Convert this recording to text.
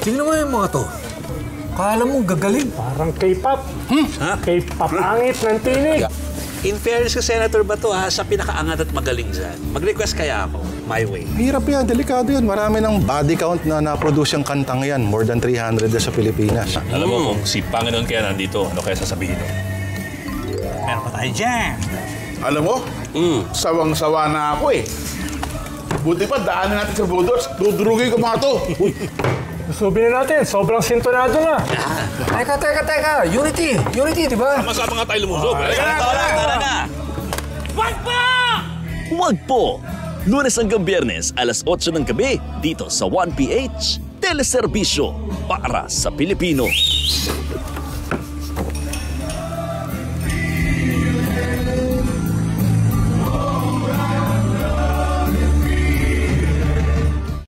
Tingnan mo yung mga to. Kala mo gagaling. Parang K-pop. Ha? K-pop angit ng tinig. In fairness ka, Senator Bato, ha, sa pinakaangat at magaling dyan, mag-request kaya ako, my way. Hirap yan, delikado yan. Marami ng body count na na-produce yung kantang yan. More than 300 na sa Pilipinas. Alam mo kung si Panginoon kaya nandito, ano kaya sasabihin mo? Meron pa tayo dyan. Alam mo, sawang-sawa na ako eh. Buti pa, daanan natin sa Budors. Dudurugin ko mga to. Susubin na natin. Sobrang sintonado na. Teka, teka, teka. Unity. Unity, di ba? Masama nga tayo lumusob. Huwag po! Lunes hanggang biyernes, alas 8 ng gabi, dito sa 1PH. Teleserbisyo para sa Pilipino.